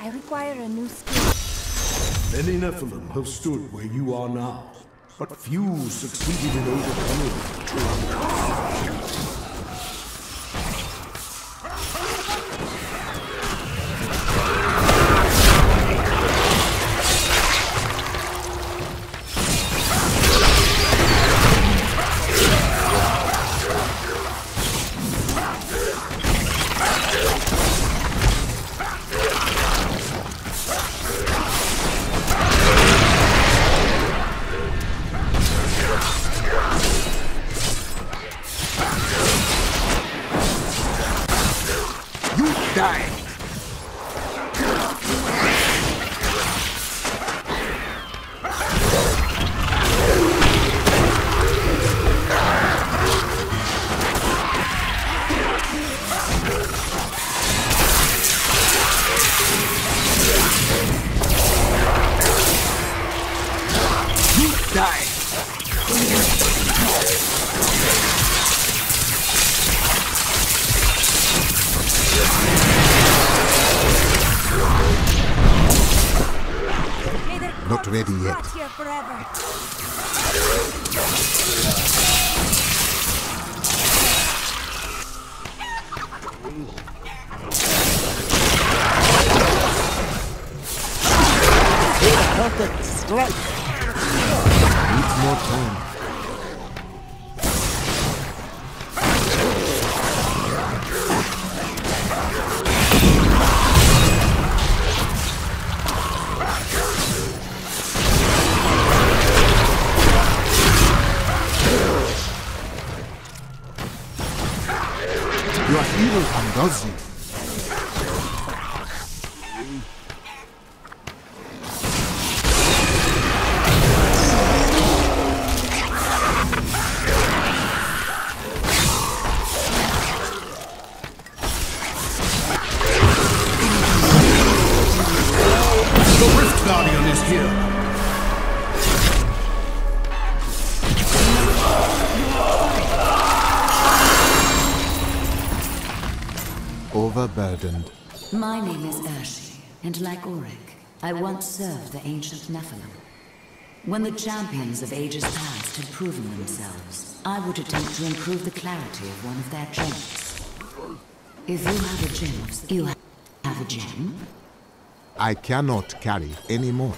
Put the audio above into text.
I require a new skill. Many Nephalem have stood where you are now, but few succeeded in overcoming the You die! Not ready yet. rot here forever. Perfect strike. Needs more time. Evil undoes you. The Rift Guardian is here! Overburdened. My name is Urshi, and like Orek, I once served the ancient Nephalem. When the champions of ages past had proven themselves, I would attempt to improve the clarity of one of their gems. If you have a gem, you have a gem? I cannot carry any more.